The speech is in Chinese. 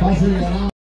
开始演了。